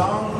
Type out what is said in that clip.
song